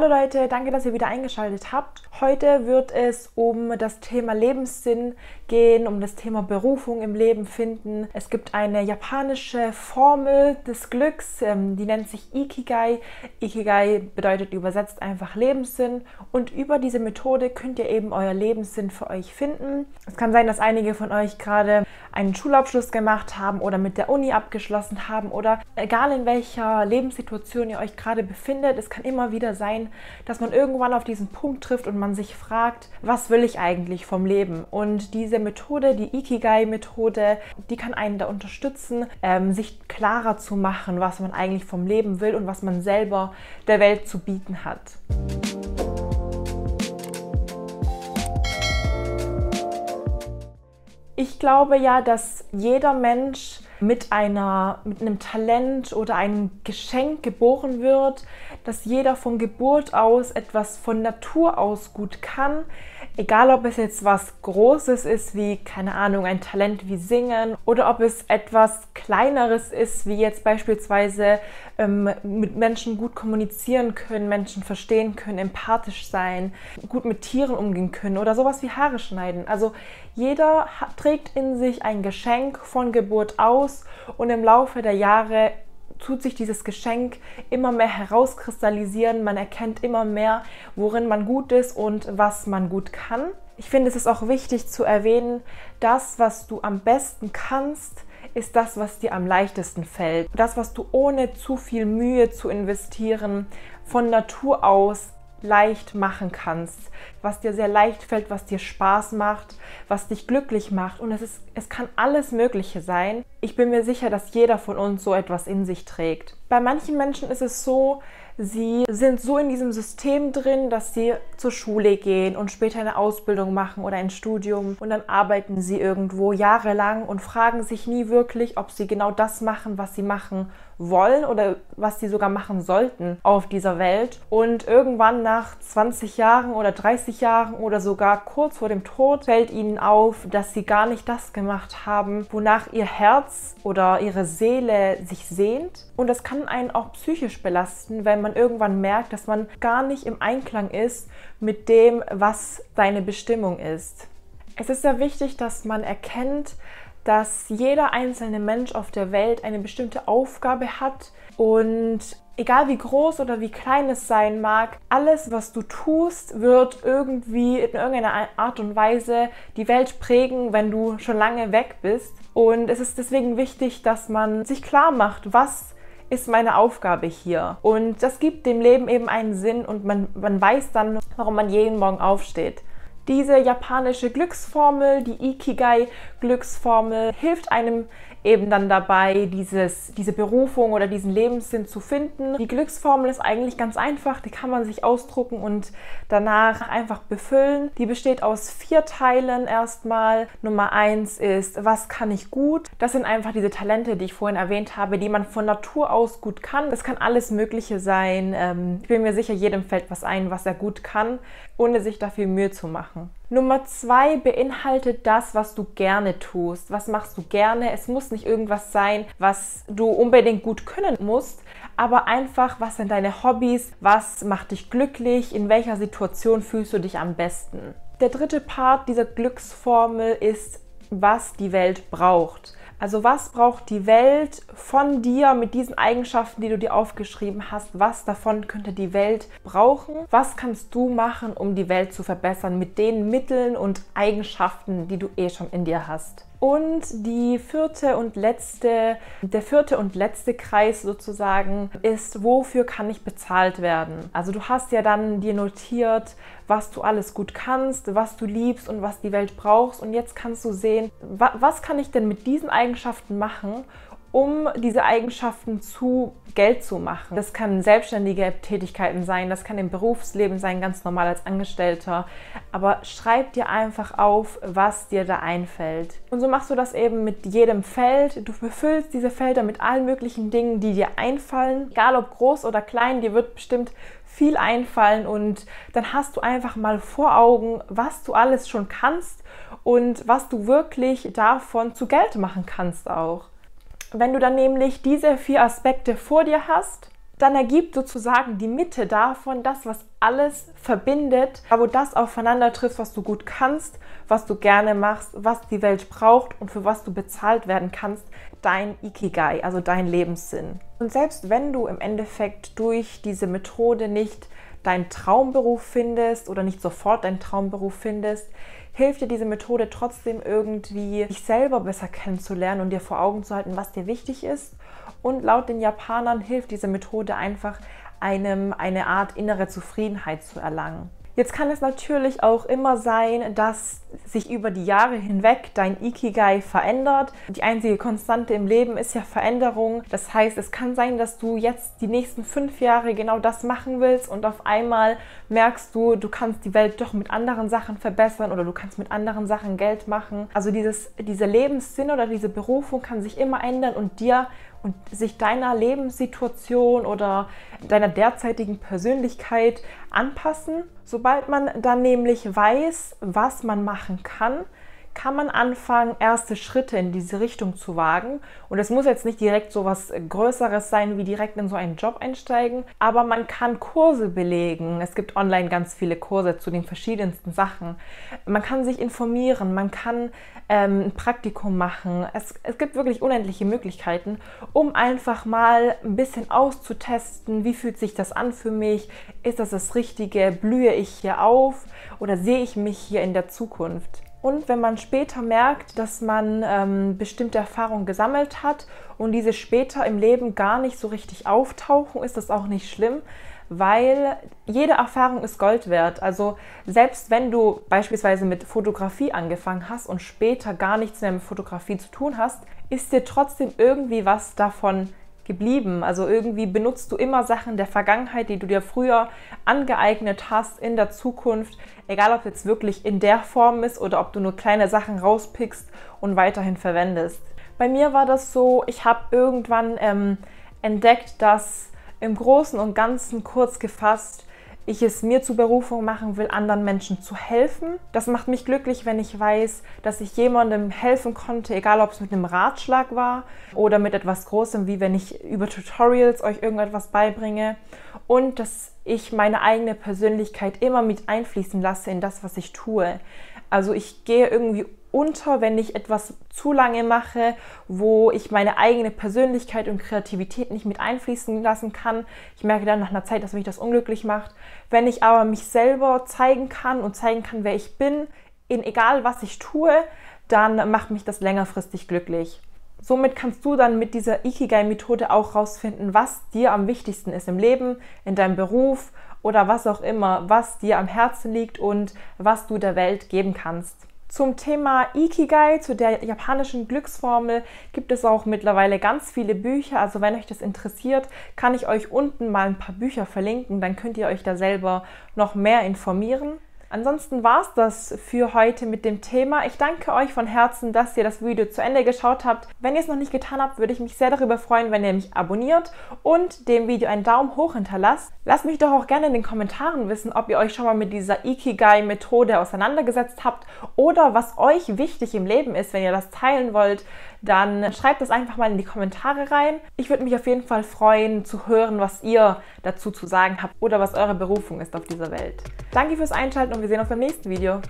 Hallo Leute, danke, dass ihr wieder eingeschaltet habt. Heute wird es um das Thema Lebenssinn gehen, um das Thema Berufung im Leben finden. Es gibt eine japanische Formel des Glücks, ähm, die nennt sich Ikigai. Ikigai bedeutet übersetzt einfach Lebenssinn und über diese Methode könnt ihr eben euer Lebenssinn für euch finden. Es kann sein, dass einige von euch gerade einen Schulabschluss gemacht haben oder mit der Uni abgeschlossen haben oder egal in welcher Lebenssituation ihr euch gerade befindet, es kann immer wieder sein, dass man irgendwann auf diesen Punkt trifft und man sich fragt, was will ich eigentlich vom Leben? Und diese Methode, die Ikigai-Methode, die kann einen da unterstützen, ähm, sich klarer zu machen, was man eigentlich vom Leben will und was man selber der Welt zu bieten hat. Ich glaube ja, dass jeder Mensch mit einer mit einem Talent oder einem Geschenk geboren wird, dass jeder von Geburt aus etwas von Natur aus gut kann, egal ob es jetzt was Großes ist wie keine Ahnung ein Talent wie Singen oder ob es etwas kleineres ist wie jetzt beispielsweise ähm, mit Menschen gut kommunizieren können, Menschen verstehen können, empathisch sein, gut mit Tieren umgehen können oder sowas wie Haare schneiden. Also jeder trägt in sich ein Geschenk von Geburt aus und im Laufe der Jahre tut sich dieses Geschenk immer mehr herauskristallisieren. Man erkennt immer mehr, worin man gut ist und was man gut kann. Ich finde, es ist auch wichtig zu erwähnen, das, was du am besten kannst, ist das, was dir am leichtesten fällt. Das, was du ohne zu viel Mühe zu investieren von Natur aus leicht machen kannst, was dir sehr leicht fällt, was dir Spaß macht, was dich glücklich macht. Und es, ist, es kann alles Mögliche sein. Ich bin mir sicher, dass jeder von uns so etwas in sich trägt. Bei manchen Menschen ist es so, sie sind so in diesem System drin, dass sie zur Schule gehen und später eine Ausbildung machen oder ein Studium und dann arbeiten sie irgendwo jahrelang und fragen sich nie wirklich, ob sie genau das machen, was sie machen wollen oder was sie sogar machen sollten auf dieser Welt. Und irgendwann nach 20 Jahren oder 30 Jahren oder sogar kurz vor dem Tod fällt ihnen auf, dass sie gar nicht das gemacht haben, wonach ihr Herz oder ihre Seele sich sehnt. Und das kann einen auch psychisch belasten, wenn man irgendwann merkt, dass man gar nicht im Einklang ist mit dem, was seine Bestimmung ist. Es ist sehr wichtig, dass man erkennt, dass jeder einzelne Mensch auf der Welt eine bestimmte Aufgabe hat und egal wie groß oder wie klein es sein mag, alles, was du tust, wird irgendwie in irgendeiner Art und Weise die Welt prägen, wenn du schon lange weg bist. Und es ist deswegen wichtig, dass man sich klar macht, was ist meine Aufgabe hier. Und das gibt dem Leben eben einen Sinn und man, man weiß dann, warum man jeden Morgen aufsteht. Diese japanische Glücksformel, die Ikigai-Glücksformel, hilft einem eben dann dabei, dieses, diese Berufung oder diesen Lebenssinn zu finden. Die Glücksformel ist eigentlich ganz einfach, die kann man sich ausdrucken und danach einfach befüllen. Die besteht aus vier Teilen erstmal. Nummer eins ist, was kann ich gut? Das sind einfach diese Talente, die ich vorhin erwähnt habe, die man von Natur aus gut kann. Das kann alles Mögliche sein. Ähm, ich bin mir sicher, jedem fällt was ein, was er gut kann, ohne sich dafür Mühe zu machen. Nummer zwei beinhaltet das, was du gerne tust. Was machst du gerne? Es muss nicht irgendwas sein, was du unbedingt gut können musst, aber einfach, was sind deine Hobbys? Was macht dich glücklich? In welcher Situation fühlst du dich am besten? Der dritte Part dieser Glücksformel ist, was die Welt braucht. Also was braucht die Welt von dir mit diesen Eigenschaften, die du dir aufgeschrieben hast? Was davon könnte die Welt brauchen? Was kannst du machen, um die Welt zu verbessern mit den Mitteln und Eigenschaften, die du eh schon in dir hast? Und die vierte und letzte, der vierte und letzte Kreis sozusagen ist, wofür kann ich bezahlt werden? Also du hast ja dann dir notiert, was du alles gut kannst, was du liebst und was die Welt brauchst. Und jetzt kannst du sehen, was kann ich denn mit diesen Eigenschaften machen, um diese Eigenschaften zu Geld zu machen. Das kann selbstständige Tätigkeiten sein, das kann im Berufsleben sein, ganz normal als Angestellter. Aber schreib dir einfach auf, was dir da einfällt. Und so machst du das eben mit jedem Feld. Du befüllst diese Felder mit allen möglichen Dingen, die dir einfallen. Egal ob groß oder klein, dir wird bestimmt viel einfallen und dann hast du einfach mal vor Augen, was du alles schon kannst und was du wirklich davon zu Geld machen kannst auch. Wenn du dann nämlich diese vier Aspekte vor dir hast, dann ergibt sozusagen die Mitte davon das, was alles verbindet, wo das aufeinander trifft, was du gut kannst, was du gerne machst, was die Welt braucht und für was du bezahlt werden kannst, dein Ikigai, also dein Lebenssinn. Und selbst wenn du im Endeffekt durch diese Methode nicht deinen Traumberuf findest oder nicht sofort deinen Traumberuf findest, hilft dir diese Methode trotzdem irgendwie, dich selber besser kennenzulernen und dir vor Augen zu halten, was dir wichtig ist. Und laut den Japanern hilft diese Methode einfach, einem eine Art innere Zufriedenheit zu erlangen. Jetzt kann es natürlich auch immer sein, dass sich über die Jahre hinweg dein Ikigai verändert. Die einzige Konstante im Leben ist ja Veränderung. Das heißt, es kann sein, dass du jetzt die nächsten fünf Jahre genau das machen willst und auf einmal merkst du, du kannst die Welt doch mit anderen Sachen verbessern oder du kannst mit anderen Sachen Geld machen. Also dieses, dieser Lebenssinn oder diese Berufung kann sich immer ändern und dir und sich deiner Lebenssituation oder deiner derzeitigen Persönlichkeit anpassen. Sobald man dann nämlich weiß, was man machen kann, kann man anfangen, erste Schritte in diese Richtung zu wagen. Und es muss jetzt nicht direkt so was Größeres sein, wie direkt in so einen Job einsteigen, aber man kann Kurse belegen. Es gibt online ganz viele Kurse zu den verschiedensten Sachen. Man kann sich informieren, man kann ähm, ein Praktikum machen. Es, es gibt wirklich unendliche Möglichkeiten, um einfach mal ein bisschen auszutesten, wie fühlt sich das an für mich? Ist das das Richtige? Blühe ich hier auf oder sehe ich mich hier in der Zukunft? Und wenn man später merkt, dass man ähm, bestimmte Erfahrungen gesammelt hat und diese später im Leben gar nicht so richtig auftauchen, ist das auch nicht schlimm, weil jede Erfahrung ist Gold wert. Also selbst wenn du beispielsweise mit Fotografie angefangen hast und später gar nichts mehr mit Fotografie zu tun hast, ist dir trotzdem irgendwie was davon geblieben. Also irgendwie benutzt du immer Sachen der Vergangenheit, die du dir früher angeeignet hast in der Zukunft, egal ob jetzt wirklich in der Form ist oder ob du nur kleine Sachen rauspickst und weiterhin verwendest. Bei mir war das so, ich habe irgendwann ähm, entdeckt, dass im Großen und Ganzen kurz gefasst ich es mir zur Berufung machen will, anderen Menschen zu helfen. Das macht mich glücklich, wenn ich weiß, dass ich jemandem helfen konnte, egal ob es mit einem Ratschlag war oder mit etwas Großem, wie wenn ich über Tutorials euch irgendetwas beibringe. Und dass ich meine eigene Persönlichkeit immer mit einfließen lasse in das, was ich tue. Also ich gehe irgendwie unter, wenn ich etwas zu lange mache, wo ich meine eigene Persönlichkeit und Kreativität nicht mit einfließen lassen kann. Ich merke dann nach einer Zeit, dass mich das unglücklich macht. Wenn ich aber mich selber zeigen kann und zeigen kann, wer ich bin, in egal was ich tue, dann macht mich das längerfristig glücklich. Somit kannst du dann mit dieser Ikigai-Methode auch rausfinden, was dir am wichtigsten ist im Leben, in deinem Beruf oder was auch immer, was dir am Herzen liegt und was du der Welt geben kannst. Zum Thema Ikigai, zu der japanischen Glücksformel, gibt es auch mittlerweile ganz viele Bücher. Also wenn euch das interessiert, kann ich euch unten mal ein paar Bücher verlinken. Dann könnt ihr euch da selber noch mehr informieren. Ansonsten war es das für heute mit dem Thema. Ich danke euch von Herzen, dass ihr das Video zu Ende geschaut habt. Wenn ihr es noch nicht getan habt, würde ich mich sehr darüber freuen, wenn ihr mich abonniert und dem Video einen Daumen hoch hinterlasst. Lasst mich doch auch gerne in den Kommentaren wissen, ob ihr euch schon mal mit dieser Ikigai-Methode auseinandergesetzt habt oder was euch wichtig im Leben ist, wenn ihr das teilen wollt dann schreibt es einfach mal in die Kommentare rein. Ich würde mich auf jeden Fall freuen zu hören, was ihr dazu zu sagen habt oder was eure Berufung ist auf dieser Welt. Danke fürs Einschalten und wir sehen uns beim nächsten Video.